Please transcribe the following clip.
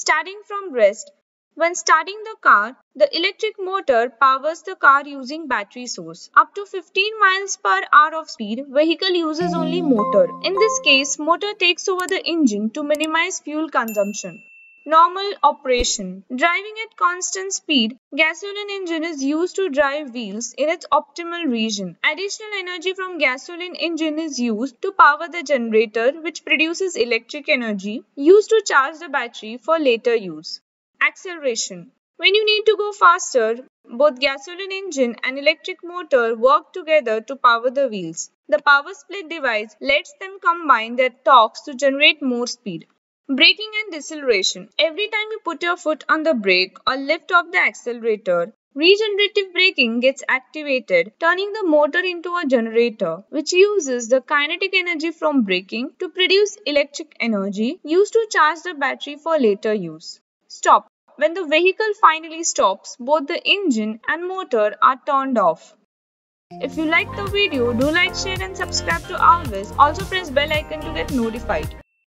Starting from rest, when starting the car, the electric motor powers the car using battery source. Up to 15 miles per hour of speed, vehicle uses only motor. In this case, motor takes over the engine to minimize fuel consumption. Normal operation. Driving at constant speed, gasoline engine is used to drive wheels in its optimal region. Additional energy from gasoline engine is used to power the generator which produces electric energy used to charge the battery for later use. Acceleration. When you need to go faster, both gasoline engine and electric motor work together to power the wheels. The power split device lets them combine their torques to generate more speed. Braking and deceleration. Every time you put your foot on the brake or lift off the accelerator, regenerative braking gets activated, turning the motor into a generator, which uses the kinetic energy from braking to produce electric energy used to charge the battery for later use. Stop. When the vehicle finally stops, both the engine and motor are turned off. If you like the video, do like, share and subscribe to Owl WiS. Also press bell icon to get notified.